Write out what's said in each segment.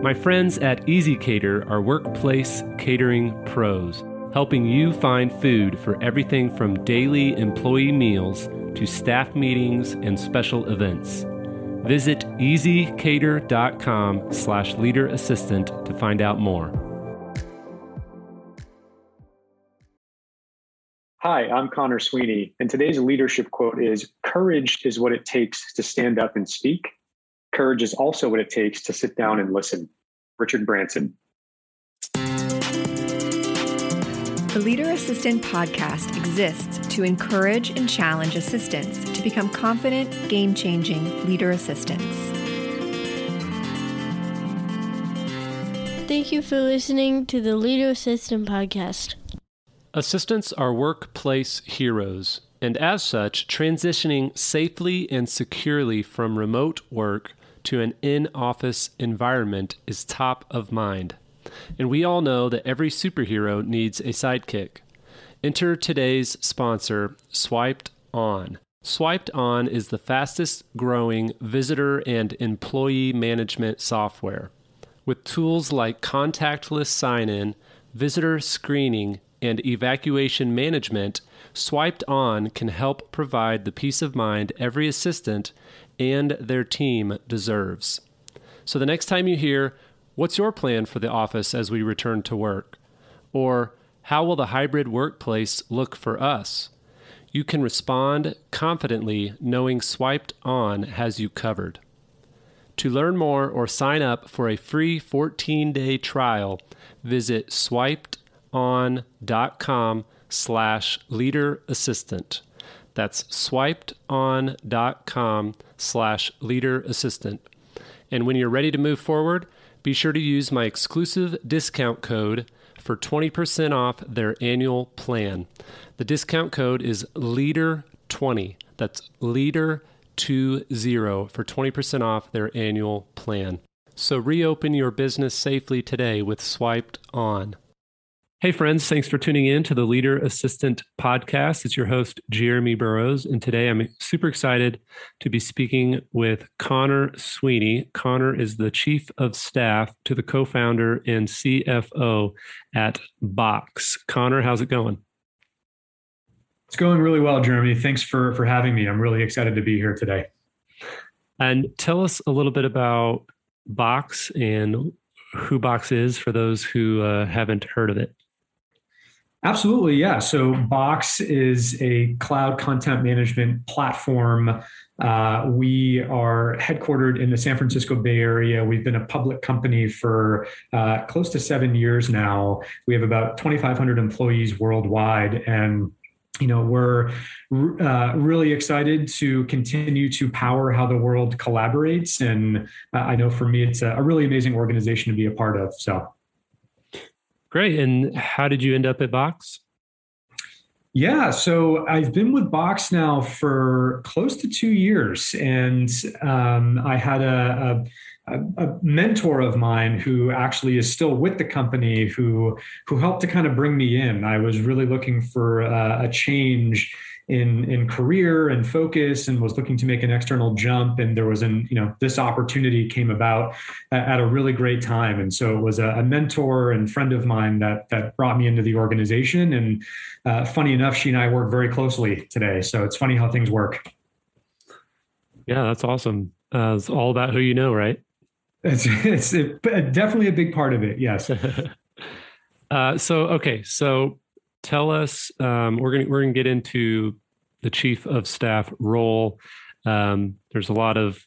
My friends at ezCater are workplace catering pros, helping you find food for everything from daily employee meals to staff meetings and special events. Visit ezcater.com slash leader assistant to find out more. Hi, I'm Conor Sweeney, and today's leadership quote is Courage is what it takes to stand up and speak. Courage is also what it takes to sit down and listen. Richard Branson. The Leader Assistant podcast exists to encourage and challenge assistants to become confident, game changing leader assistants. Thank you for listening to the Leader Assistant podcast. Assistants are workplace heroes, and as such, transitioning safely and securely from remote work to an in office environment is top of mind. And we all know that every superhero needs a sidekick. Enter today's sponsor, Swiped On. Swiped On is the fastest growing visitor and employee management software. With tools like contactless sign in, visitor screening, and evacuation management, Swiped On can help provide the peace of mind every assistant and their team deserves. So the next time you hear, What's your plan for the office as we return to work? Or, How will the hybrid workplace look for us? You can respond confidently knowing Swiped On has you covered. To learn more or sign up for a free 14 day trial, visit swipedoncom slash leader assistant. That's swipedoncom slash leader assistant. And when you're ready to move forward, be sure to use my exclusive discount code for 20% off their annual plan. The discount code is LEADER20. That's LEADER20 for 20% off their annual plan. So reopen your business safely today with Swiped On. Hey, friends, thanks for tuning in to the Leader Assistant Podcast. It's your host, Jeremy Burrows. And today I'm super excited to be speaking with Conor Sweeney. Conor is the Chief of Staff to the co founder and CFO at Box. Conor, how's it going? It's going really well, Jeremy. Thanks for, for having me. I'm really excited to be here today. And tell us a little bit about Box and who Box is for those who uh, haven't heard of it. Absolutely, yeah. So Box is a cloud content management platform. Uh, we are headquartered in the San Francisco Bay Area. We've been a public company for uh, close to seven years now. We have about 2,500 employees worldwide, and you know we're uh, really excited to continue to power how the world collaborates. And uh, I know for me, it's a, a really amazing organization to be a part of. So. Great. And how did you end up at Box? Yeah, so I've been with Box now for close to two years, and um, I had a, a, a, mentor of mine who actually is still with the company who who helped to kind of bring me in. I was really looking for uh, a change in in career and focus and was looking to make an external jump. And there was an you know this opportunity came about at a really great time. And so it was a, a mentor and friend of mine that that brought me into the organization. And uh, funny enough she and i work very closely today. So it's funny how things work. Yeah that's awesome. Uh, it's all about who you know right? It's it's definitely a big part of it yes. Uh, so okay. So tell us. Um, we're going we're going to get into the chief of staff role. Um, there's a lot of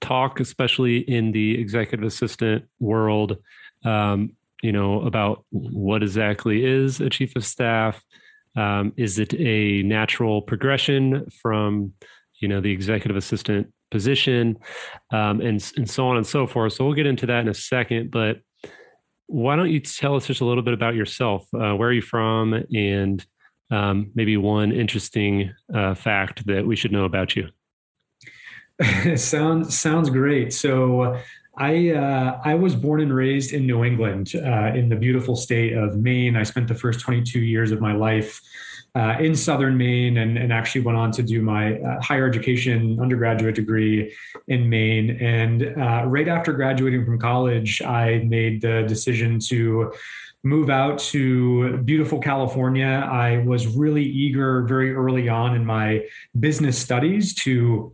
talk, especially in the executive assistant world, um, you know, about what exactly is a chief of staff. Um, is it a natural progression from, you know, the executive assistant position, um, and and so on and so forth. So we'll get into that in a second, but why don't you tell us just a little bit about yourself? Uh, where are you from? And um, maybe one interesting uh, fact that we should know about you. sounds sounds great. So I uh, I was born and raised in New England, uh, in the beautiful state of Maine. I spent the first 22 years of my life uh, in southern Maine and, and actually went on to do my uh, higher education undergraduate degree in Maine. And uh, right after graduating from college, I made the decision to move out to beautiful California. I was really eager very early on in my business studies to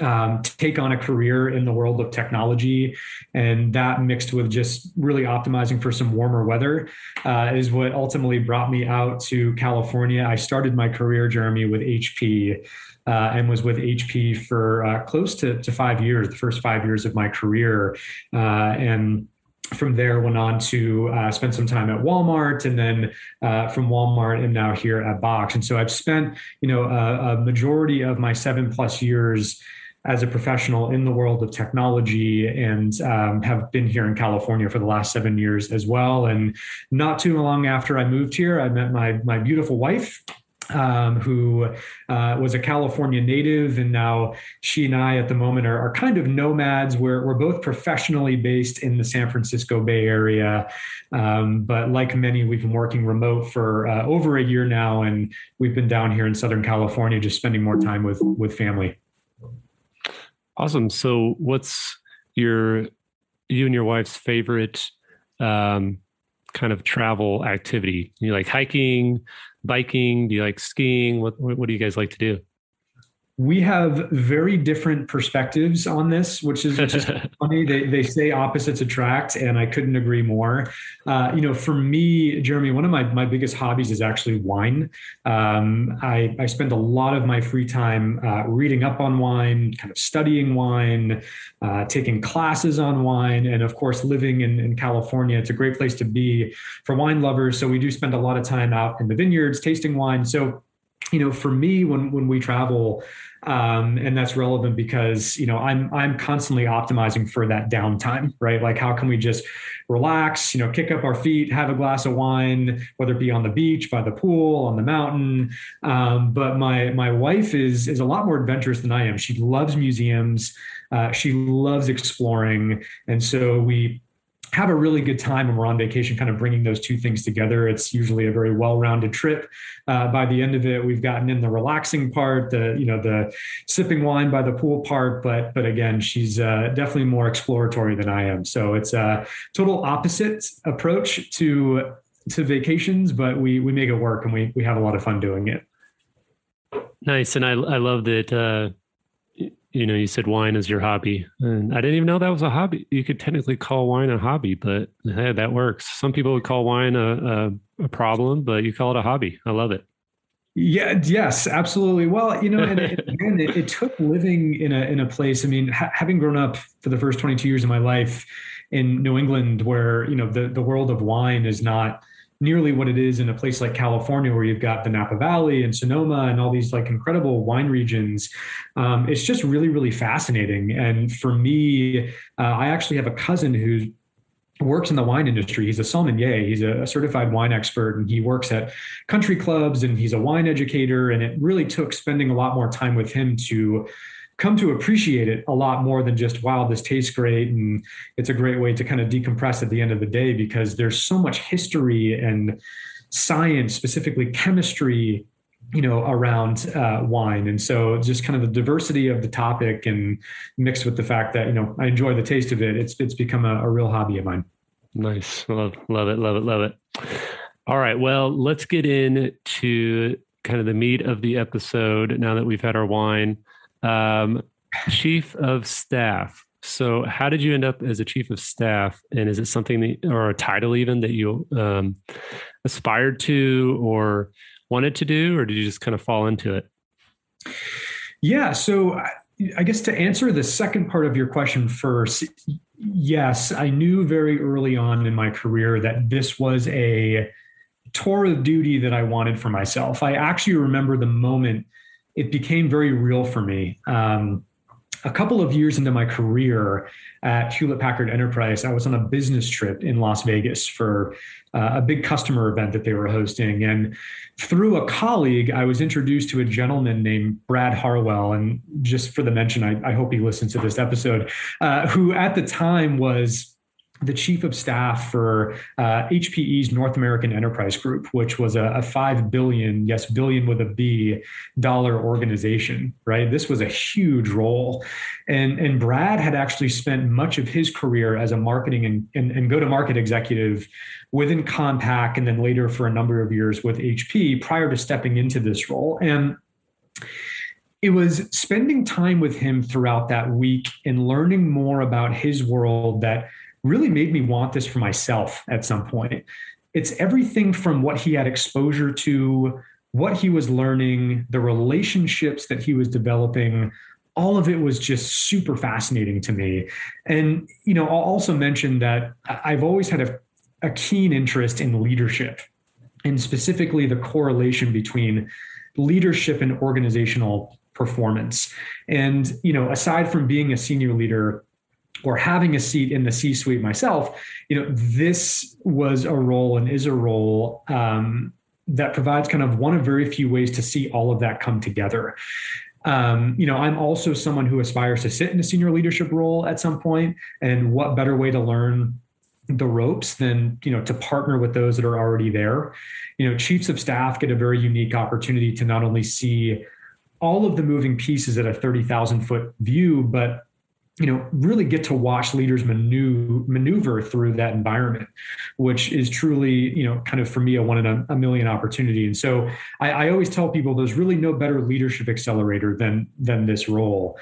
um, take on a career in the world of technology. And that mixed with just really optimizing for some warmer weather uh, is what ultimately brought me out to California. I started my career, Jeremy, with HP. Uh, and was with HP for uh, close to, to five years, the first five years of my career. Uh, and from there went on to uh, spend some time at walmart and then uh, from walmart and now here at box and so i've spent you know a, a, majority of my seven plus years as a professional in the world of technology and um, have been here in california for the last seven years as well and not too long after i moved here i met my my beautiful wife um, who uh, was a California native, and now she and I at the moment are, are, kind of nomads. We're, we're both professionally based in the San Francisco Bay Area, um, but like many, we've been working remote for uh, over a year now, and we've been down here in Southern California just spending more time with with family. Awesome. So, what's your you and your wife's favorite um, kind of travel activity? You like hiking? biking? Do you like skiing? What what do you guys like to do? We have very different perspectives on this, which is, which is funny. They, they say opposites attract, and I couldn't agree more. Uh, you know, for me, Jeremy, one of my, my biggest hobbies is actually wine. Um, I, I spend a lot of my free time uh, reading up on wine, kind of studying wine, uh, taking classes on wine, and of course, living in, in California. It's a great place to be for wine lovers. So we do spend a lot of time out in the vineyards tasting wine. So you know, for me, when when we travel, um, and that's relevant because you know I'm I'm constantly optimizing for that downtime, right? Like how can we just relax, you know, kick up our feet, have a glass of wine, whether it be on the beach, by the pool, on the mountain. Um, but my my wife is is a lot more adventurous than I am. She loves museums. Uh, she loves exploring, and so we have a really good time when we're on vacation, kind of bringing those two things together. It's usually a very well-rounded trip. Uh, by the end of it, we've gotten in the relaxing part, the you know the sipping wine by the pool part. But but again, she's uh, definitely more exploratory than I am. So it's a total opposite approach to to vacations, but we we make it work and we we have a lot of fun doing it. Nice, and I I love that. Uh you know, you said wine is your hobby, and I didn't even know that was a hobby. You could technically call wine a hobby, but hey, that works. Some people would call wine a, a, a problem, but you call it a hobby. I love it. Yeah. Yes. Absolutely. Well, you know, and it, again, it, it, took living in a in a place. I mean, ha- having grown up for the first twenty two years of my life in New England, where you know the the world of wine is not nearly what it is in a place like California, where you've got the Napa Valley and Sonoma and all these like incredible wine regions. Um, it's just really, really fascinating. And for me, uh, I actually have a cousin who works in the wine industry. He's a sommelier. He's a certified wine expert, and he works at country clubs. And he's a wine educator. And it really took spending a lot more time with him to come to appreciate it a lot more than just wow this tastes great and it's a great way to kind of decompress at the end of the day because there's so much history and science specifically chemistry you know around uh, wine. And so just kind of the diversity of the topic and mixed with the fact that you know i enjoy the taste of it it's it's become a, a real hobby of mine. Nice. Love love it love it love it. All right. Well let's get into kind of the meat of the episode now that we've had our wine um, chief of staff. So, how did you end up as a chief of staff? And is it something that, or a title even that you um, aspired to or wanted to do, or did you just kind of fall into it? Yeah. So, I guess to answer the second part of your question first, yes, I knew very early on in my career that this was a tour of duty that I wanted for myself. I actually remember the moment it became very real for me. Um, a couple of years into my career at Hewlett Packard Enterprise, I was on a business trip in Las Vegas for uh, a big customer event that they were hosting. And through a colleague, I was introduced to a gentleman named Brad Harwell. And just for the mention, I, I hope he listens to this episode, uh, who at the time was the chief of staff for uh, HPE's North American Enterprise Group, which was a, a, five billion, yes, billion with a B, dollar organization. Right, this was a huge role, and and Brad had actually spent much of his career as a marketing and, and, and go to market executive within Compaq, and then later for a number of years with HP prior to stepping into this role, and it was spending time with him throughout that week and learning more about his world that really made me want this for myself at some point. It's everything from what he had exposure to, what he was learning, the relationships that he was developing. All of it was just super fascinating to me. And, you know, I'll also mention that I've always had a, a keen interest in leadership and specifically the correlation between leadership and organizational performance. And, you know, aside from being a senior leader, or having a seat in the C suite myself, you know, this was a role and is a role um, that provides kind of one of very few ways to see all of that come together. Um, you know, I'm also someone who aspires to sit in a senior leadership role at some point, and what better way to learn the ropes than you know to partner with those that are already there. You know, chiefs of staff get a very unique opportunity to not only see all of the moving pieces at a 30,000 foot view, but you know really get to watch leaders maneuver, maneuver through that environment which is truly you know kind of for me a one in a, a million opportunity and so I, I, always tell people there's really no better leadership accelerator than than this role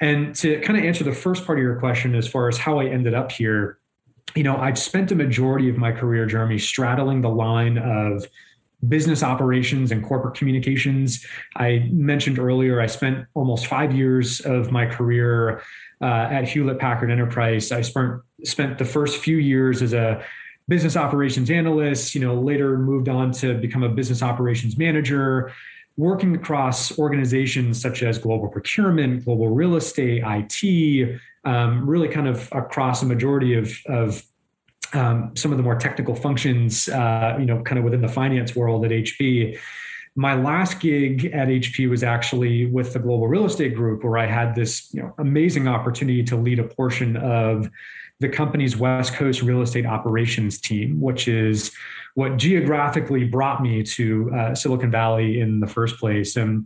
and to kind of answer the first part of your question as far as how i ended up here you know i've spent a majority of my career jeremy straddling the line of business operations and corporate communications. I mentioned earlier, I spent almost five years of my career uh, at Hewlett Packard Enterprise. I spent spent the first few years as a business operations analyst. You know, later moved on to become a business operations manager, working across organizations such as global procurement, global real estate, IT, um, really kind of across a majority of of um, some of the more technical functions, uh, you know, kind of within the finance world at HP my last gig at HP was actually with the Global Real Estate Group, where I had this you know, amazing opportunity to lead a portion of the company's West Coast real estate operations team, which is what geographically brought me to uh, Silicon Valley in the first place. And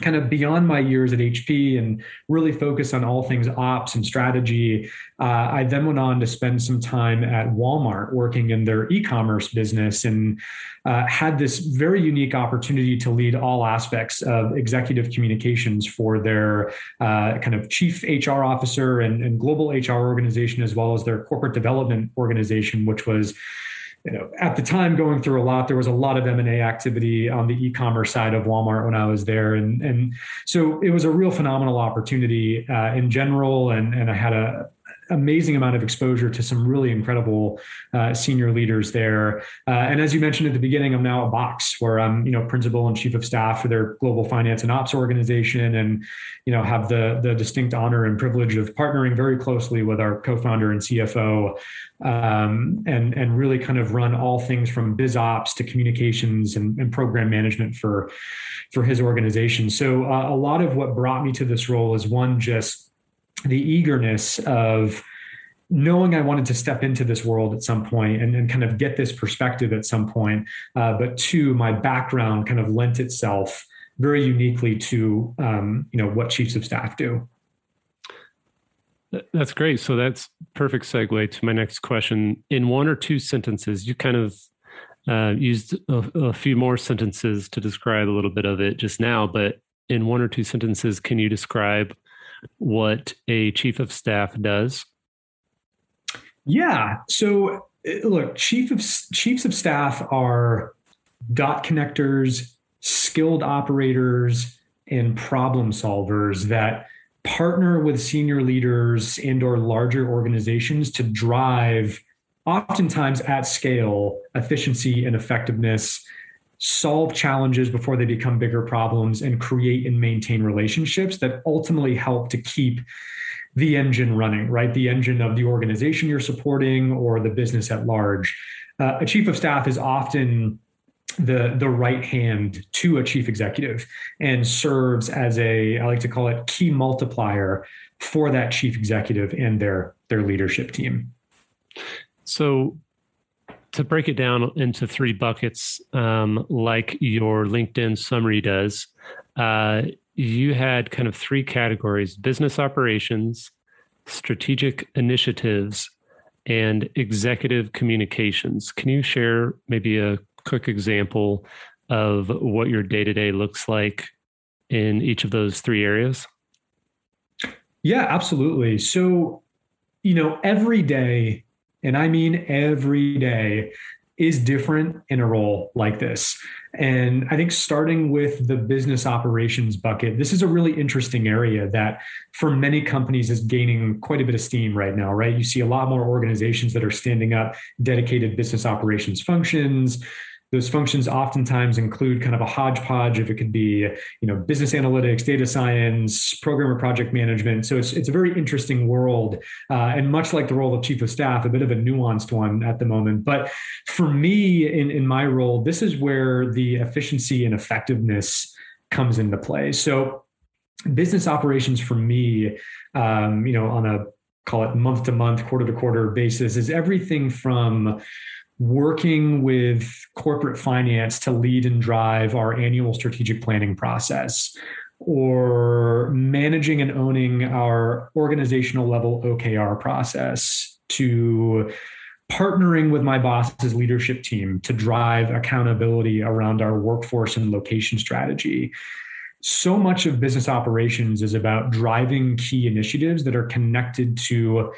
kind of beyond my years at HP and really focus on all things ops and strategy. Uh, I then went on to spend some time at Walmart working in their e commerce business and uh, had this very unique opportunity to lead all aspects of executive communications for their uh, kind of chief HR officer and, and global HR organization, as well as their corporate development organization, which was you know, at the time going through a lot, there was a lot of M&A activity on the e-commerce side of Walmart when I was there. And, and so it was a real phenomenal opportunity uh, in general. And, and I had a, amazing amount of exposure to some really incredible uh, senior leaders there. Uh, and as you mentioned at the beginning, I'm now at Box, where I'm you know principal and chief of staff for their global finance and ops organization, and you know have the the distinct honor and privilege of partnering very closely with our co-founder and CFO, um, and and really kind of run all things from biz ops to communications and, and program management for for his organization. So uh, a lot of what brought me to this role is one just the eagerness of knowing I wanted to step into this world at some point and, and kind of get this perspective at some point. Uh, but two, my background kind of lent itself very uniquely to um, you know what chiefs of staff do. That's great. So that's perfect segue to my next question. In one or two sentences, you kind of uh, used a, a few more sentences to describe a little bit of it just now, but in one or two sentences, can you describe what a chief of staff does? Yeah. So uh, look, chief of chiefs of staff are dot connectors, skilled operators, and problem solvers that partner with senior leaders and or larger organizations to drive oftentimes at scale efficiency and effectiveness solve challenges before they become bigger problems and create and maintain relationships that ultimately help to keep the engine running, right? The engine of the organization you're supporting or the business at large. Uh, a chief of staff is often the the right hand to a chief executive and serves as a I like to call it key multiplier for that chief executive and their their leadership team. So, to break it down into three buckets, um, like your LinkedIn summary does, uh, you had kind of three categories business operations, strategic initiatives, and executive communications. Can you share maybe a quick example of what your day to day looks like in each of those three areas? Yeah, absolutely. So, you know, every day, and I mean every day, is different in a role like this. And I think starting with the business operations bucket, this is a really interesting area that for many companies is gaining quite a bit of steam right now, right? You see a lot more organizations that are standing up dedicated business operations functions those functions oftentimes include kind of a hodgepodge if it could be you know business analytics data science program or project management. So it's, it's a very interesting world uh, and much like the role of chief of staff a bit of a nuanced one at the moment. But for me in, in my role this is where the efficiency and effectiveness comes into play. So business operations for me um, you know on a call it month to month quarter to quarter basis is everything from working with corporate finance to lead and drive our annual strategic planning process or managing and owning our organizational level OKR process to partnering with my boss's leadership team to drive accountability around our workforce and location strategy. So much of business operations is about driving key initiatives that are connected to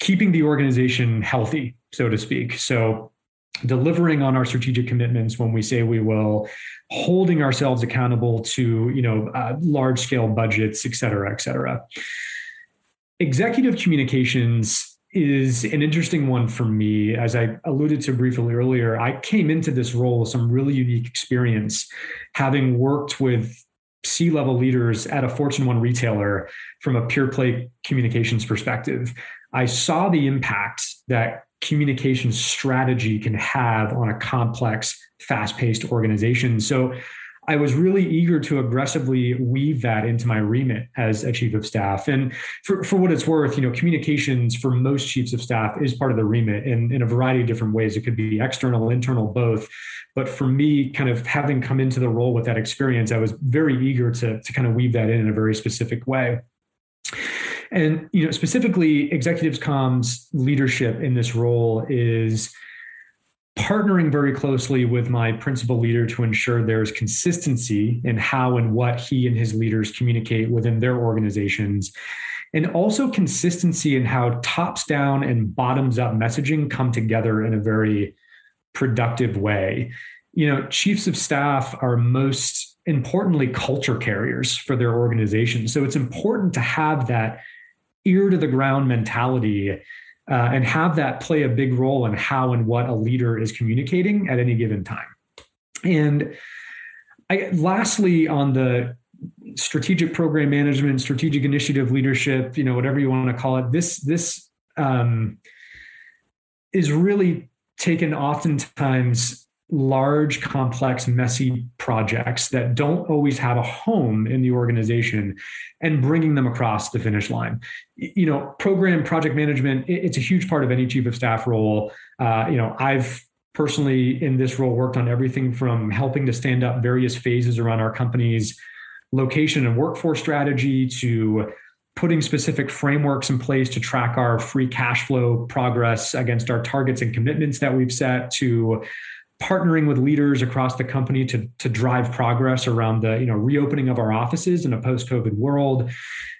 keeping the organization healthy, so to speak. So delivering on our strategic commitments when we say we will holding ourselves accountable to you know uh, large scale budgets et cetera et cetera executive communications is an interesting one for me as i alluded to briefly earlier i came into this role with some really unique experience having worked with C level leaders at a Fortune 1 retailer from a pure play communications perspective. I saw the impact that communication strategy can have on a complex, fast paced organization. So I was really eager to aggressively weave that into my remit as a chief of staff. And for, for what it's worth, you know, communications for most chiefs of staff is part of the remit in, in a variety of different ways. It could be external, internal, both. But for me, kind of having come into the role with that experience, I was very eager to, to kind of weave that in in a very specific way. And you know, specifically, executives comms leadership in this role is partnering very closely with my principal leader to ensure there's consistency in how and what he and his leaders communicate within their organizations and also consistency in how tops down and bottoms up messaging come together in a very productive way. You know chiefs of staff are most importantly culture carriers for their organization. So it's important to have that ear to the ground mentality uh, and have that play a big role in how and what a leader is communicating at any given time. And I, lastly, on the strategic program management, strategic initiative leadership, you know, whatever you want to call it, this this um, is really taken oftentimes large, complex, messy projects that don't always have a home in the organization and bringing them across the finish line. You know, program project management, it's a huge part of any chief of staff role. Uh, you know, I've personally in this role worked on everything from helping to stand up various phases around our company's location and workforce strategy to putting specific frameworks in place to track our free cash flow progress against our targets and commitments that we've set to partnering with leaders across the company to, to drive progress around the you know reopening of our offices in a post-covid world.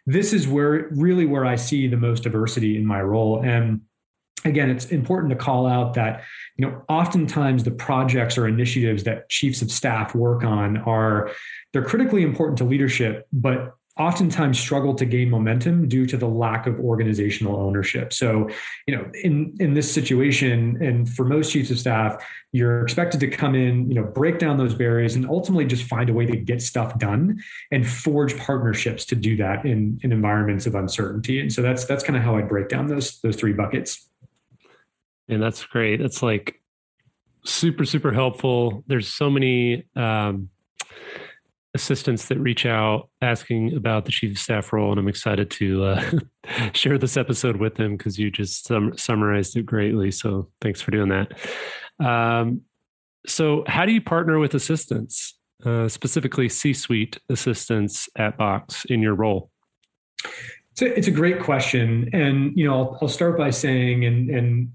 This is where really where i see the most diversity in my role. And again it's important to call out that you know oftentimes the projects or initiatives that chiefs of staff work on are they're critically important to leadership but oftentimes struggle to gain momentum due to the lack of organizational ownership. So, you know, in in this situation, and for most chiefs of staff, you're expected to come in, you know, break down those barriers and ultimately just find a way to get stuff done and forge partnerships to do that in, in environments of uncertainty. And so that's that's kind of how I break down those those three buckets. And that's great. That's like super super helpful. There's so many um assistants that reach out asking about the chief of staff role, and I'm excited to uh, share this episode with them because you just sum- summarized it greatly. So thanks for doing that. Um, so, how do you partner with assistants, uh, specifically C-suite assistants at Box in your role? It's a, it's a great question, and you know, I'll, I'll start by saying, and and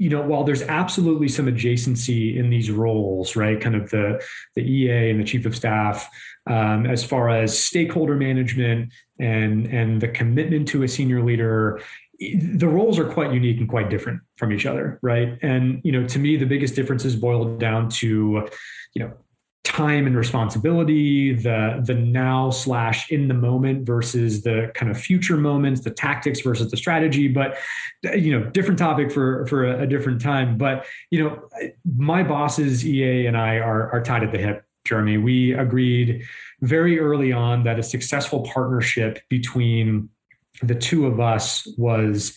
you know, while there's absolutely some adjacency in these roles, right? Kind of the the EA and the chief of staff, um, as far as stakeholder management and and the commitment to a senior leader, the roles are quite unique and quite different from each other, right? And you know, to me, the biggest differences boil down to, you know, time and responsibility the the now slash in the moment versus the kind of future moments the tactics versus the strategy. But you know different topic for for a, a different time. But you know my bosses ea and i are are tied at the hip jeremy. We agreed very early on that a successful partnership between the two of us was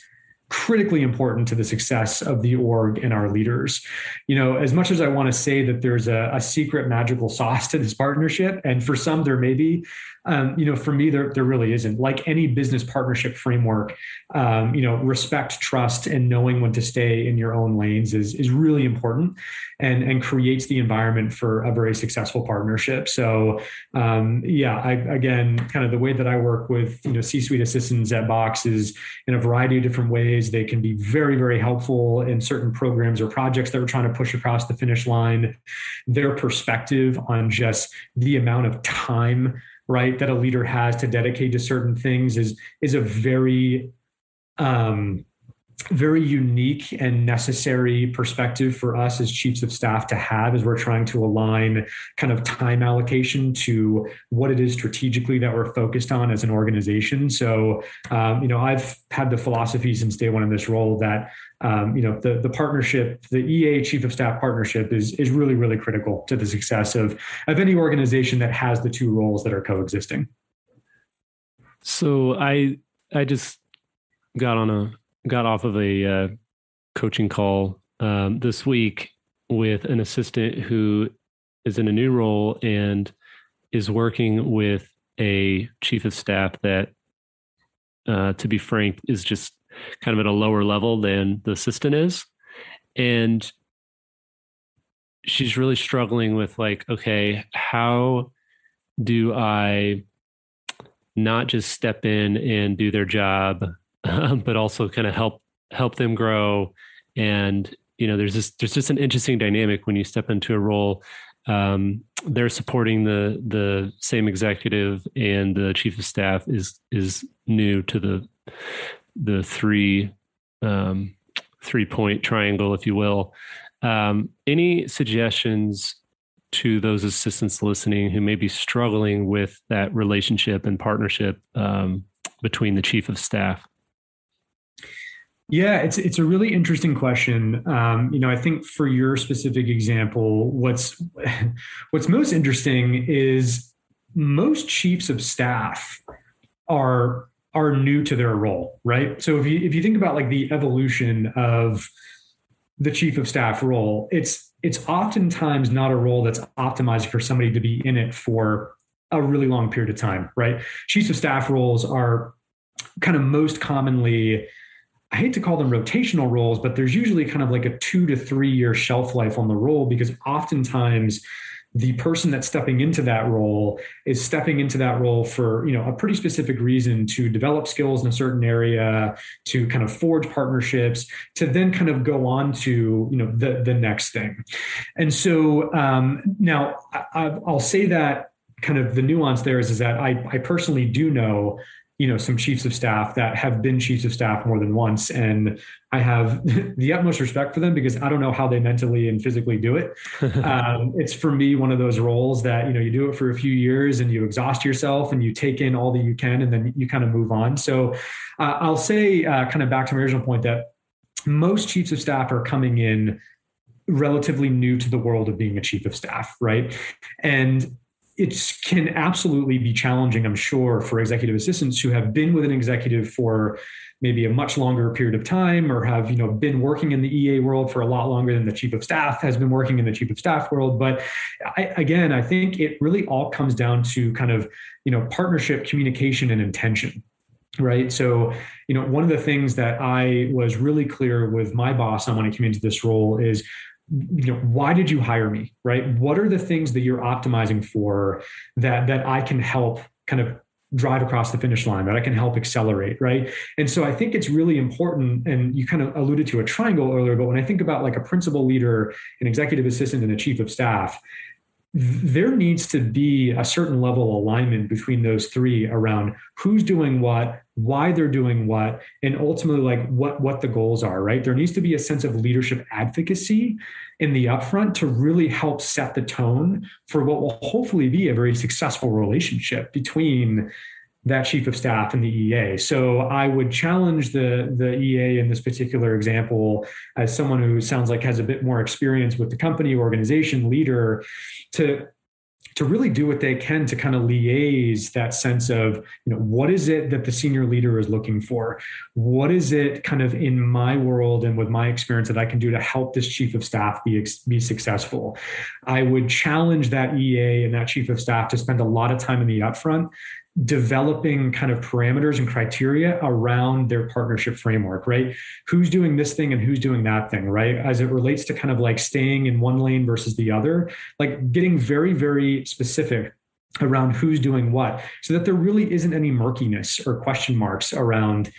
critically important to the success of the org and our leaders. You know, as much as I want to say that there's a, a secret magical sauce to this partnership, and for some there may be, um, you know, for me, there, there really isn't. Like any business partnership framework, um, you know, respect, trust, and knowing when to stay in your own lanes is, is really important and, and creates the environment for a very successful partnership. So, um, yeah, I, again, kind of the way that I work with, you know, C-suite assistants at Box is in a variety of different ways. They can be very, very helpful in certain programs or projects that we're trying to push across the finish line. Their perspective on just the amount of time right that a leader has to dedicate to certain things is is a very um very unique and necessary perspective for us as chiefs of staff to have as we're trying to align kind of time allocation to what it is strategically that we're focused on as an organization. So, um, you know, I've had the philosophy since day one in this role that um, you know the the partnership, the EA chief of staff partnership is is really really critical to the success of of any organization that has the two roles that are coexisting. So I I just got on a got off of a uh, coaching call um, this week with an assistant who is in a new role and is working with a chief of staff that, uh, to be frank, is just kind of at a lower level than the assistant is. And she's really struggling with, like, okay, how do I not just step in and do their job but also kind of help help them grow. And you know, there's this there's just an interesting dynamic when you step into a role. Um, they're supporting the the same executive, and the chief of staff is is new to the the three um, three point triangle, if you will. Um, any suggestions to those assistants listening who may be struggling with that relationship and partnership um, between the chief of staff? Yeah, it's it's a really interesting question. Um, you know, I think for your specific example, what's what's most interesting is most chiefs of staff are are new to their role, right? So if you if you think about like the evolution of the chief of staff role, it's it's oftentimes not a role that's optimized for somebody to be in it for a really long period of time, right? Chiefs of staff roles are kind of most commonly I hate to call them rotational roles, but there's usually kind of like a two to three year shelf life on the role because oftentimes the person that's stepping into that role is stepping into that role for you know a pretty specific reason to develop skills in a certain area to kind of forge partnerships to then kind of go on to you know the the next thing. And so um, now I, i'll say that kind of the nuance there is is that i, I personally do know you know some chiefs of staff that have been chiefs of staff more than once. And i have the utmost respect for them because i don't know how they mentally and physically do it. Um, it's for me one of those roles that you know you do it for a few years and you exhaust yourself and you take in all that you can and then you kind of move on. So uh, i'll say uh, kind of back to my original point that most chiefs of staff are coming in relatively new to the world of being a chief of staff right? And it can absolutely be challenging, I'm sure, for executive assistants who have been with an executive for maybe a much longer period of time or have you know been working in the EA world for a lot longer than the chief of staff has been working in the chief of staff world. But I, again, I think it really all comes down to kind of you know partnership, communication, and intention right so you know one of the things that i was really clear with my boss on when i came into this role is you know why did you hire me right? What are the things that you're optimizing for that that i can help kind of drive across the finish line that i can help accelerate right? And so i think it's really important and you kind of alluded to a triangle earlier but when i think about like a principal leader an executive assistant and a chief of staff there needs to be a certain level of alignment between those three around who's doing what why they're doing what and ultimately like what what the goals are right there needs to be a sense of leadership advocacy in the upfront to really help set the tone for what will hopefully be a very successful relationship between that chief of staff and the EA. So I would challenge the the EA in this particular example as someone who sounds like has a bit more experience with the company, organization, leader to to really do what they can to kind of liaise that sense of you know what is it that the senior leader is looking for? What is it kind of in my world and with my experience that i can do to help this chief of staff be be successful? I would challenge that ea and that chief of staff to spend a lot of time in the upfront developing kind of parameters and criteria around their partnership framework, right? Who's doing this thing and who's doing that thing, right? As it relates to kind of like staying in one lane versus the other, like getting very, very specific around who's doing what so that there really isn't any murkiness or question marks around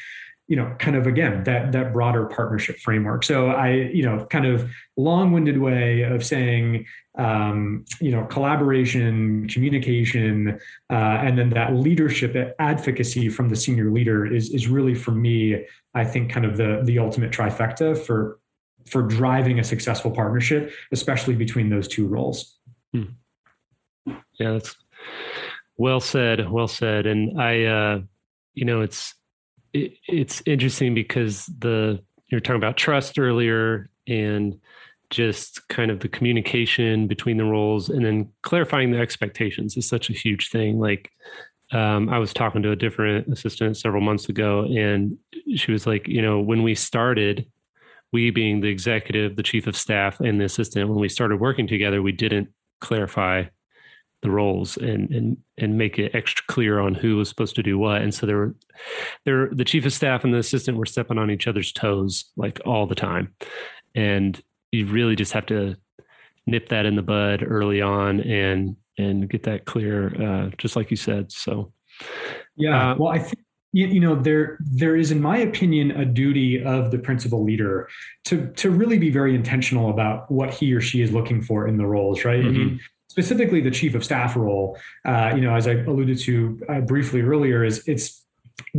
you know kind of again that that broader partnership framework. So i you know kind of long-winded way of saying um, you know collaboration communication uh, and then that leadership advocacy from the senior leader is is really for me i think kind of the the ultimate trifecta for for driving a successful partnership especially between those two roles. Hmm. yeah that's well said well said. And i uh you know it's it, it's interesting because the you're talking about trust earlier and just kind of the communication between the roles and then clarifying the expectations is such a huge thing. Like um, i was talking to a different assistant several months ago and she was like you know when we started we being the executive the chief of staff and the assistant when we started working together we didn't clarify the roles and and and make it extra clear on who was supposed to do what. And so there were there the chief of staff and the assistant were stepping on each other's toes like all the time. And you really just have to nip that in the bud early on and and get that clear, uh, just like you said. So yeah, uh, well, I think you know there there is in my opinion a duty of the principal leader to to really be very intentional about what he or she is looking for in the roles right mm-hmm. i mean mm-hmm specifically the chief of staff role, uh, you know, as I alluded to uh, briefly earlier, is it's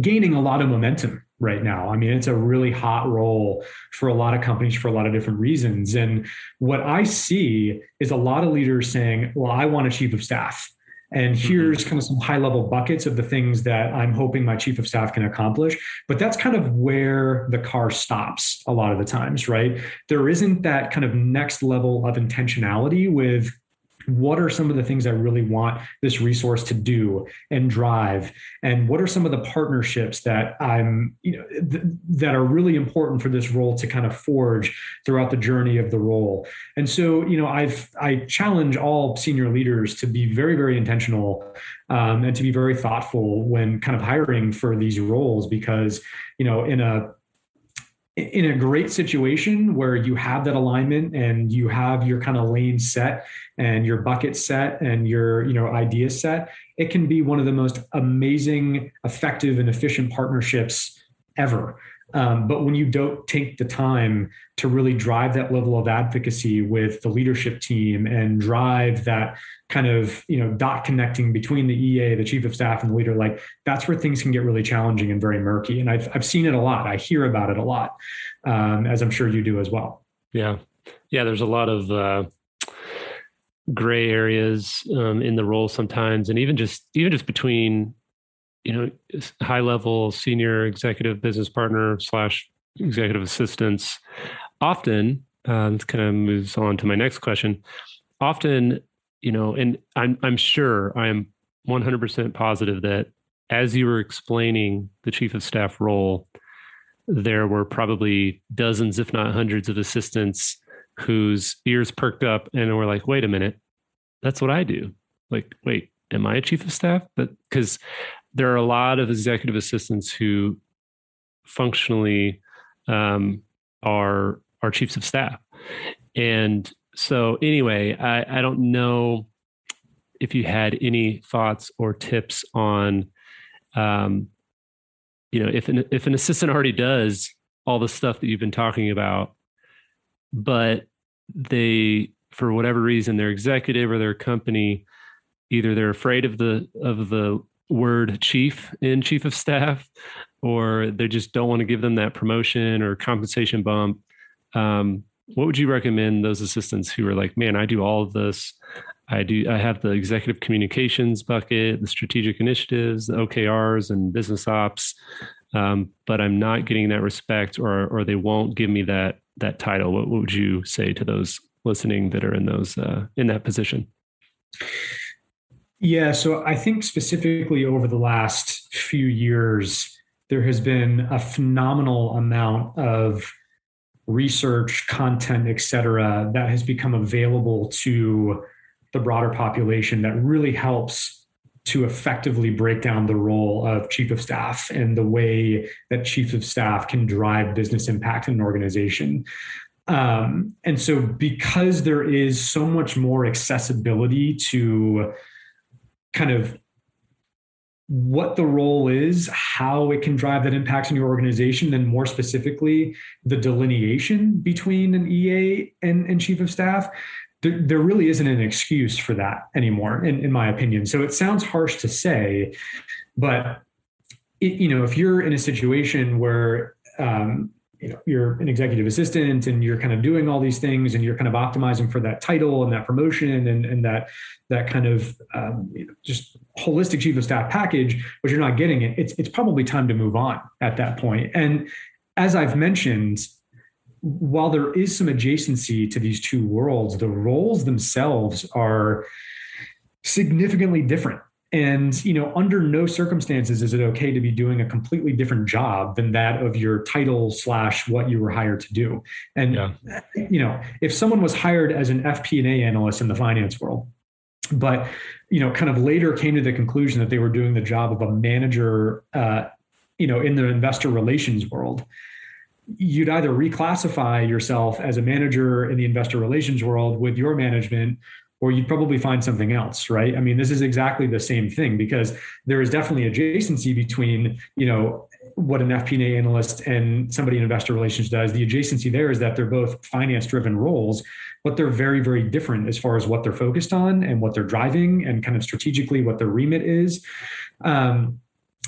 gaining a lot of momentum right now. I mean, it's a really hot role for a lot of companies for a lot of different reasons. And what I see is a lot of leaders saying, well, I want a chief of staff. And mm-hmm. here's kind of some high level buckets of the things that I'm hoping my chief of staff can accomplish. But that's kind of where the car stops a lot of the times, right? There isn't that kind of next level of intentionality with what are some of the things I really want this resource to do and drive? And what are some of the partnerships that I'm you know th- that are really important for this role to kind of forge throughout the journey of the role? And so you know I've I challenge all senior leaders to be very very intentional um, and to be very thoughtful when kind of hiring for these roles because you know in a in a great situation where you have that alignment and you have your kind of lane set and your bucket set and your you know idea set it can be one of the most amazing effective and efficient partnerships ever um, but when you don't take the time to really drive that level of advocacy with the leadership team and drive that kind of you know dot connecting between the EA, the chief of staff, and the leader, like that's where things can get really challenging and very murky. And I've I've seen it a lot. I hear about it a lot, um, as I'm sure you do as well. Yeah, yeah. There's a lot of uh, gray areas um, in the role sometimes, and even just even just between you know high level senior executive business partner slash executive assistants often uh, this kind of moves on to my next question often you know, and I'm I'm sure I am 100% positive that as you were explaining the chief of staff role, there were probably dozens, if not hundreds, of assistants whose ears perked up and were like, "Wait a minute, that's what I do." Like, wait, am I a chief of staff? But because there are a lot of executive assistants who functionally um, are are chiefs of staff, and so anyway, I, I don't know if you had any thoughts or tips on, um, you know, if an if an assistant already does all the stuff that you've been talking about, but they for whatever reason their executive or their company either they're afraid of the of the word chief in chief of staff or they just don't want to give them that promotion or compensation bump um, what would you recommend those assistants who are like man i do all of this. I do i have the executive communications bucket the strategic initiatives the okrs and business ops um, but i'm not getting that respect or or they won't give me that that title. What, what would you say to those listening that are in those uh, in that position yeah so i think specifically over the last few years there has been a phenomenal amount of research, content, et cetera, that has become available to the broader population that really helps to effectively break down the role of chief of staff and the way that chief of staff can drive business impact in an organization. Um, and so, because there is so much more accessibility to kind of what the role is, how it can drive that impact in your organization, and more specifically, the delineation between an EA and, and chief of staff, there, there really isn't an excuse for that anymore, in, in my opinion. So it sounds harsh to say, but it, you know, if you're in a situation where um, you know you're an executive assistant and you're kind of doing all these things and you're kind of optimizing for that title and that promotion and, and that that kind of um, you know, just holistic chief of staff package but you're not getting it. It's, it's probably time to move on at that point. And as i've mentioned while there is some adjacency to these two worlds the roles themselves are significantly different and you know under no circumstances is it okay to be doing a completely different job than that of your title slash what you were hired to do and yeah. you know if someone was hired as an fp&a analyst in the finance world but you know kind of later came to the conclusion that they were doing the job of a manager uh, you know in the investor relations world you'd either reclassify yourself as a manager in the investor relations world with your management or you'd probably find something else right? I mean this is exactly the same thing because there is definitely adjacency between you know what an fp&a analyst and somebody in investor relations does. The adjacency there is that they're both finance driven roles but they're very very different as far as what they're focused on and what they're driving and kind of strategically what their remit is. Um,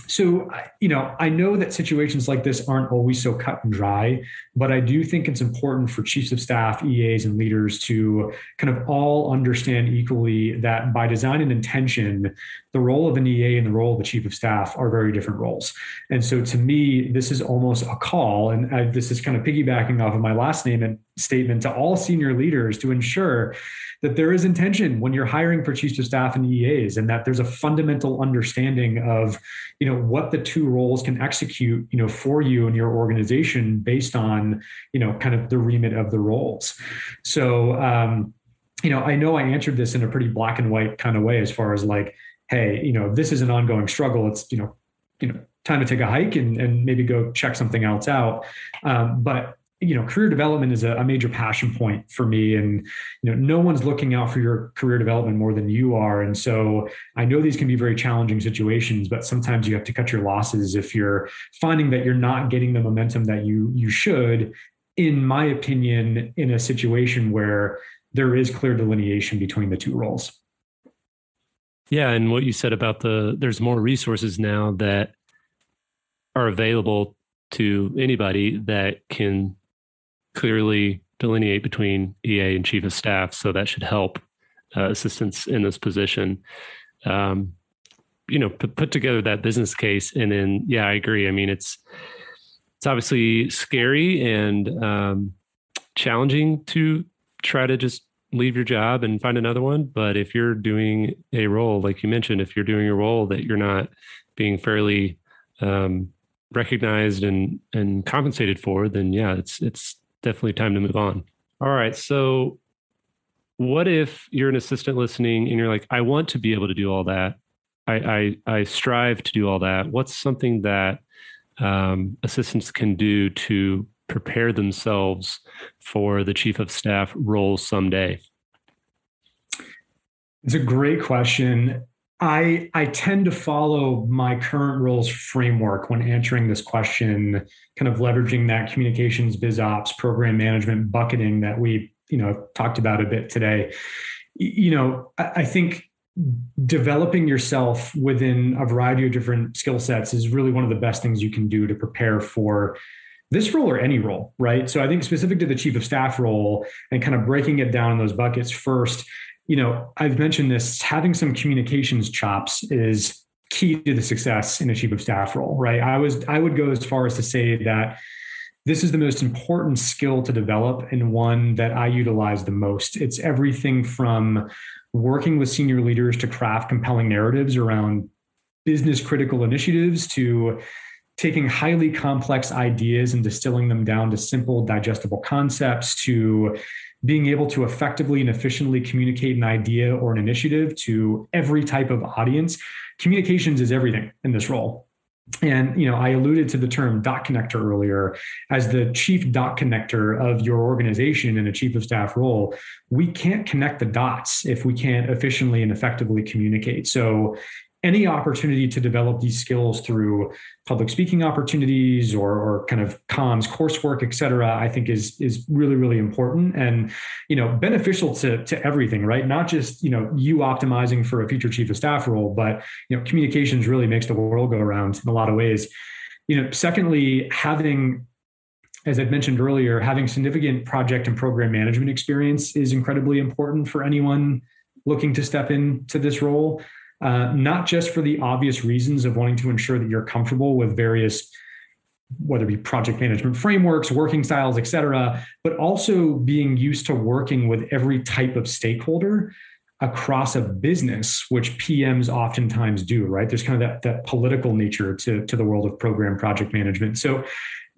so you know i know that situations like this aren't always so cut and dry but i do think it's important for chiefs of staff eas and leaders to kind of all understand equally that by design and intention the role of an ea and the role of the chief of staff are very different roles. And so to me this is almost a call and I, this is kind of piggybacking off of my last name and statement to all senior leaders to ensure that there is intention when you're hiring for chiefs of staff and EAs and that there's a fundamental understanding of you know what the two roles can execute you know for you and your organization based on you know kind of the remit of the roles. So um you know i know i answered this in a pretty black and white kind of way as far as like hey you know this is an ongoing struggle. It's you know you know time to take a hike and, and maybe go check something else out. Um, but you know career development is a, a, major passion point for me. And you know no one's looking out for your career development more than you are. And so i know these can be very challenging situations but sometimes you have to cut your losses if you're finding that you're not getting the momentum that you you should in my opinion in a situation where there is clear delineation between the two roles yeah and what you said about the there's more resources now that are available to anybody that can clearly delineate between EA and chief of staff. So that should help uh, assistants in this position. Um, you know, put, put together that business case, and then yeah, I agree. I mean, it's it's obviously scary and um, challenging to try to just leave your job and find another one. But if you're doing a role, like you mentioned, if you're doing a role that you're not being fairly um, recognized and and compensated for, then yeah, it's it's definitely time to move on. All right, so what if you're an assistant listening and you're like, I want to be able to do all that. I I, I strive to do all that. What's something that um, assistants can do to prepare themselves for the chief of staff role someday? It's a great question. I I tend to follow my current roles framework when answering this question, kind of leveraging that communications, biz ops, program management bucketing that we you know talked about a bit today. You know, I, I think developing yourself within a variety of different skill sets is really one of the best things you can do to prepare for this role or any role, right? So I think specific to the chief of staff role and kind of breaking it down in those buckets first, you know, I've mentioned this having some communications chops is key to the success in a chief of staff role, right? I was I would go as far as to say that this is the most important skill to develop and one that I utilize the most. It's everything from working with senior leaders to craft compelling narratives around business critical initiatives to taking highly complex ideas and distilling them down to simple, digestible concepts, to being able to effectively and efficiently communicate an idea or an initiative to every type of audience. Communications is everything in this role. And you know, I alluded to the term dot connector earlier. As the chief dot connector of your organization in a chief of staff role, we can't connect the dots if we can't efficiently and effectively communicate. So any opportunity to develop these skills through public speaking opportunities or, or kind of comms coursework, et cetera, I think is is really, really important and you know beneficial to, to everything, right? Not just you know you optimizing for a future chief of staff role, but you know communications really makes the world go around in a lot of ways. You know, secondly, having as I've mentioned earlier, having significant project and program management experience is incredibly important for anyone looking to step into this role uh, not just for the obvious reasons of wanting to ensure that you're comfortable with various whether it be project management frameworks, working styles, et cetera, but also being used to working with every type of stakeholder across a business, which PMs oftentimes do, right? There's kind of that, that political nature to, to the world of program project management. So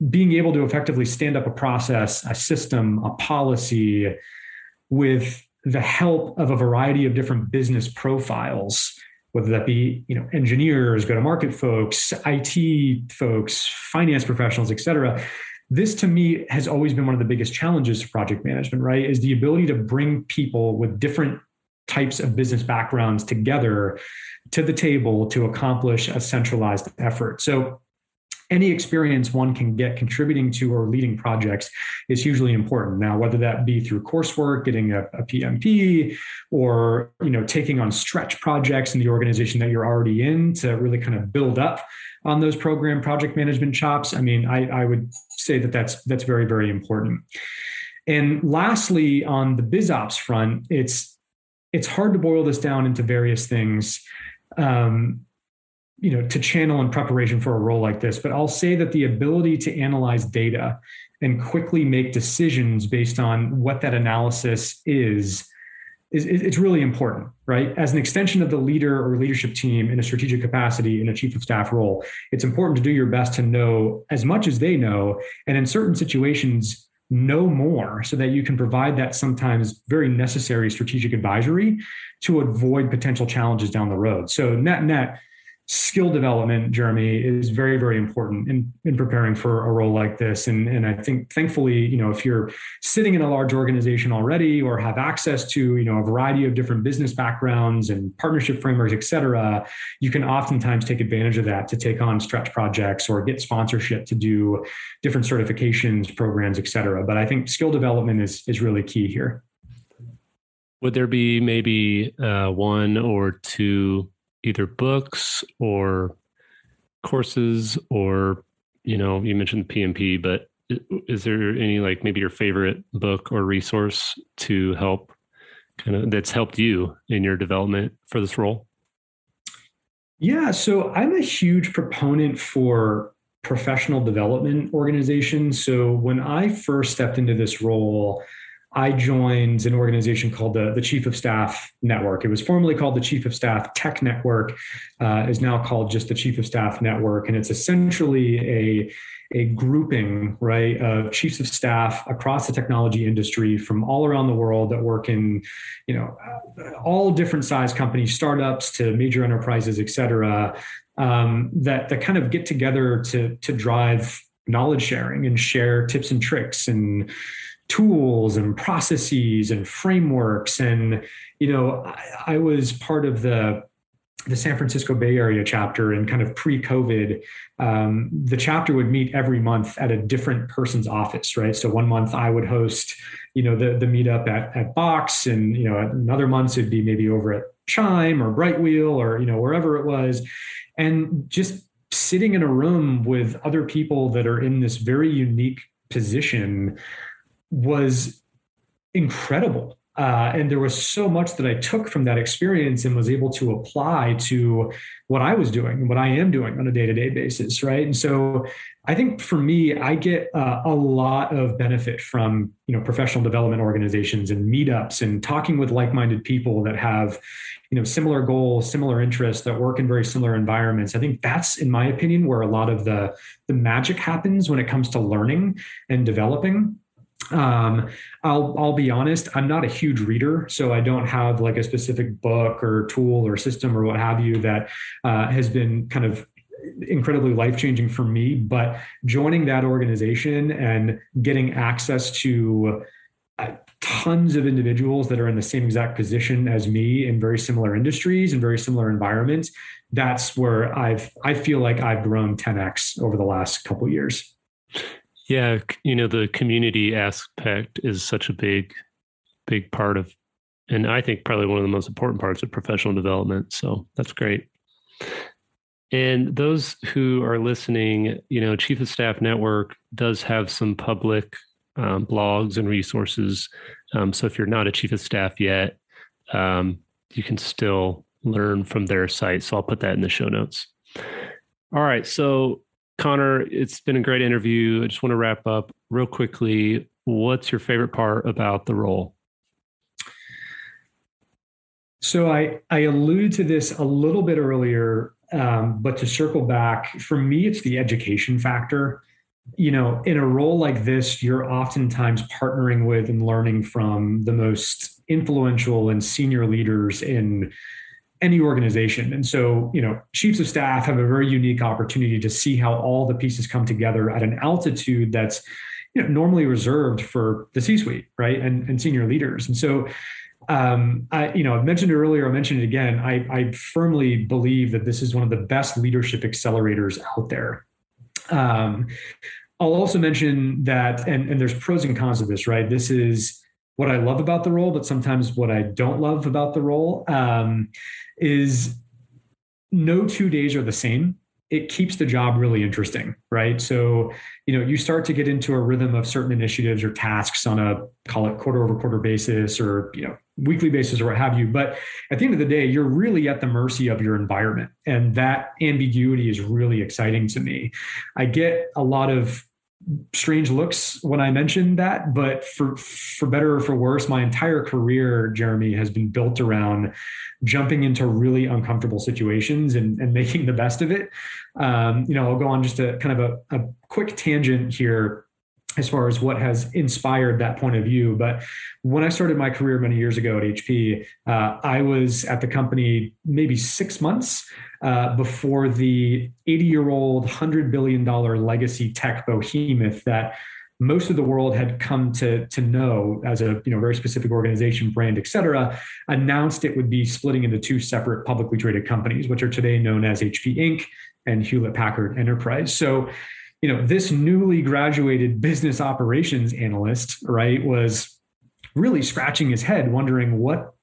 being able to effectively stand up a process, a system, a policy with the help of a variety of different business profiles whether that be you know engineers go to market folks it folks finance professionals et cetera. This to me has always been one of the biggest challenges to project management right is the ability to bring people with different types of business backgrounds together to the table to accomplish a centralized effort. So any experience one can get contributing to or leading projects is hugely important. Now, whether that be through coursework, getting a, a, PMP, or you know taking on stretch projects in the organization that you're already in to really kind of build up on those program project management chops. I mean, I, I would say that that's that's very very important. And lastly, on the biz ops front, it's it's hard to boil this down into various things. Um, you know to channel in preparation for a role like this but i'll say that the ability to analyze data and quickly make decisions based on what that analysis is is it's really important right? As an extension of the leader or leadership team in a strategic capacity in a chief of staff role it's important to do your best to know as much as they know and in certain situations know more so that you can provide that sometimes very necessary strategic advisory to avoid potential challenges down the road. So net net skill development, Jeremy, is very, very important in, in preparing for a role like this. And, and I think thankfully, you know, if you're sitting in a large organization already or have access to, you know, a variety of different business backgrounds and partnership frameworks, et cetera, you can oftentimes take advantage of that to take on stretch projects or get sponsorship to do different certifications, programs, et cetera. But I think skill development is, is really key here. Would there be maybe uh, one or two either books or courses or you know you mentioned the pmp but is there any like maybe your favorite book or resource to help kind of that's helped you in your development for this role? Yeah so i'm a huge proponent for professional development organizations. So when i first stepped into this role I joined an organization called the, the Chief of Staff Network. It was formerly called the Chief of Staff Tech Network, uh, is now called just the Chief of Staff Network. And it's essentially a, a grouping, right, of chiefs of staff across the technology industry from all around the world that work in, you know, all different size companies, startups to major enterprises, et cetera, um, that, that kind of get together to, to drive knowledge sharing and share tips and tricks and tools and processes and frameworks and you know I, I, was part of the the San Francisco Bay Area chapter and kind of pre-COVID, um, the chapter would meet every month at a different person's office, right? So one month I would host, you know, the the meetup at at Box, and you know, another month it'd be maybe over at Chime or Brightwheel or you know wherever it was, and just sitting in a room with other people that are in this very unique position was incredible. Uh, and there was so much that I took from that experience and was able to apply to what I was doing and what I am doing on a day to day basis. Right. And so I think for me, I get uh, a lot of benefit from, you know, professional development organizations and meetups and talking with like minded people that have, you know, similar goals, similar interests that work in very similar environments. I think that's, in my opinion, where a lot of the, the magic happens when it comes to learning and developing um, I'll I'll be honest, I'm not a huge reader, so I don't have like a specific book or tool or system or what have you that uh, has been kind of incredibly life changing for me. But joining that organization and getting access to uh, tons of individuals that are in the same exact position as me in very similar industries and very similar environments, that's where I've I feel like I've grown 10x over the last couple years. Yeah, you know, the community aspect is such a big, big part of, and I think probably one of the most important parts of professional development. So that's great. And those who are listening, you know, Chief of Staff Network does have some public um, blogs and resources. Um, so if you're not a Chief of Staff yet, um, you can still learn from their site. So I'll put that in the show notes. All right. So Conor, it's been a great interview. I just want to wrap up real quickly. What's your favorite part about the role? So I I alluded to this a little bit earlier, um, but to circle back, for me, it's the education factor. You know, in a role like this, you're oftentimes partnering with and learning from the most influential and senior leaders in any organization. And so, you know, chiefs of staff have a very unique opportunity to see how all the pieces come together at an altitude that's, you know, normally reserved for the C-suite, right, and, and senior leaders. And so, um, I, you know, I've mentioned it earlier. I mentioned it again. I, I firmly believe that this is one of the best leadership accelerators out there. Um, I'll also mention that, and, and there's pros and cons of this, right? This is what I love about the role, but sometimes what I don't love about the role. Um, is no two days are the same. It keeps the job really interesting right? So you know you start to get into a rhythm of certain initiatives or tasks on a call it quarter over quarter basis or you know weekly basis or what have you. But at the end of the day you're really at the mercy of your environment. And that ambiguity is really exciting to me. I get a lot of strange looks when I mentioned that, but for for better or for worse, my entire career, Jeremy, has been built around jumping into really uncomfortable situations and, and making the best of it. Um, you know, I'll go on just a kind of a, a quick tangent here as far as what has inspired that point of view. But when I started my career many years ago at HP, uh, I was at the company maybe six months uh, before the 80 year old, $100 billion legacy tech behemoth that most of the world had come to, to know as a you know very specific organization, brand, et cetera, announced it would be splitting into two separate publicly traded companies, which are today known as HP Inc. and Hewlett Packard Enterprise. So you know, this newly graduated business operations analyst, right, was really scratching his head, wondering what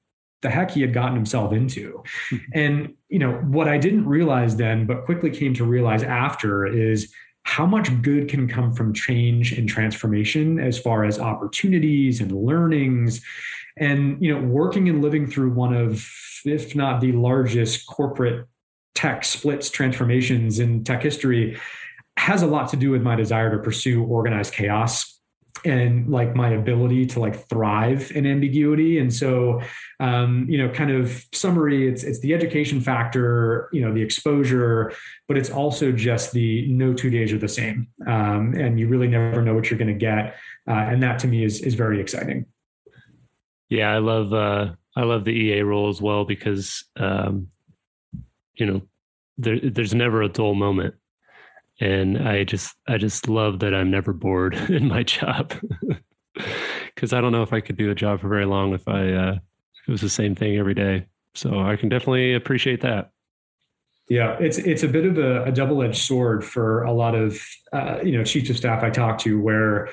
the heck he had gotten himself into. Hmm. and, you know, what I didn't realize then, but quickly came to realize after is how much good can come from change and transformation as far as opportunities and learnings and you know working and living through one of if not the largest corporate tech splits transformations in tech history has a lot to do with my desire to pursue organized chaos and like my ability to like thrive in ambiguity. And so um, you know kind of summary it's it's the education factor you know the exposure but it's also just the no two days are the same. Um, and you really never know what you're going to get. Uh, and that to me is is very exciting. Yeah i love uh i love the ea role as well because um you know there, there's never a dull moment and i just i just love that i'm never bored in my job. Because i don't know if i could do a job for very long if i uh it was the same thing every day. So i can definitely appreciate that. Yeah, it's it's a bit of a, a double edged sword for a lot of uh, you know chiefs of staff I talk to, where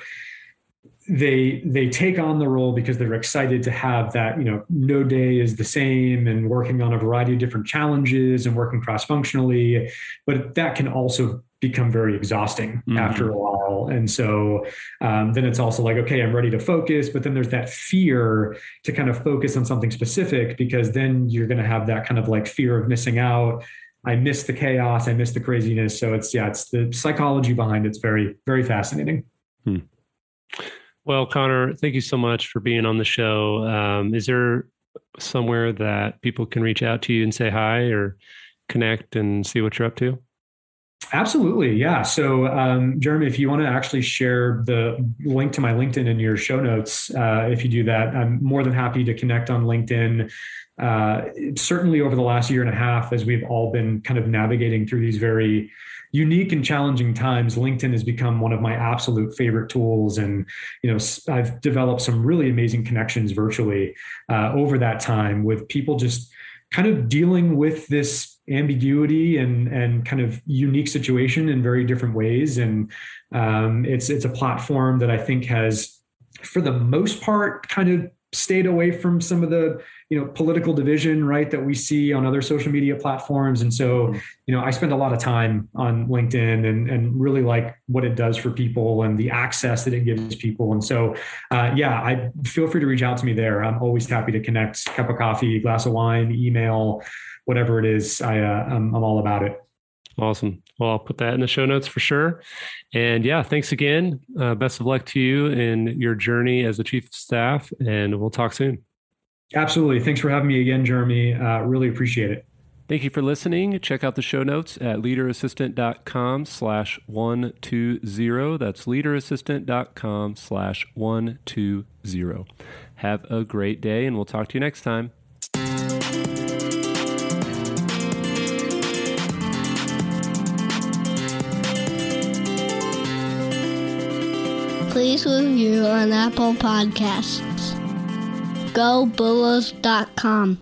they they take on the role because they're excited to have that you know no day is the same and working on a variety of different challenges and working cross functionally but that can also become very exhausting mm-hmm. after a while. And so um, then it's also like okay i'm ready to focus. But then there's that fear to kind of focus on something specific because then you're going to have that kind of like fear of missing out. I miss the chaos. I miss the craziness. So it's yeah it's the psychology behind it's very very fascinating. Hmm. Well, Conor, thank you so much for being on the show. Um, is there somewhere that people can reach out to you and say hi or connect and see what you're up to? Absolutely. Yeah. So, um, Jeremy, if you want to actually share the link to my LinkedIn in your show notes, uh, if you do that, I'm more than happy to connect on LinkedIn. Uh, certainly over the last year and a half, as we've all been kind of navigating through these very unique and challenging times, LinkedIn has become one of my absolute favorite tools. And, you know, I've developed some really amazing connections virtually uh, over that time with people just kind of dealing with this ambiguity and and kind of unique situation in very different ways. And um, it's it's a platform that I think has, for the most part, kind of stayed away from some of the you know political division right that we see on other social media platforms. And so mm-hmm. you know i spend a lot of time on linkedin and and really like what it does for people and the access that it gives people. And so uh, yeah i feel free to reach out to me there. I'm always happy to connect. Cup of coffee glass of wine email whatever it is i uh, I'm, I'm all about it. Awesome. Well, I'll put that in the show notes for sure. And yeah, thanks again. Uh, best of luck to you in your journey as a chief of staff, and we'll talk soon. Absolutely. Thanks for having me again, Jeremy. Uh, really appreciate it. Thank you for listening. Check out the show notes at leaderassistant.com slash 120. That's leaderassistant.com slash 120. Have a great day, and we'll talk to you next time. Please review on Apple Podcasts gobulls.com.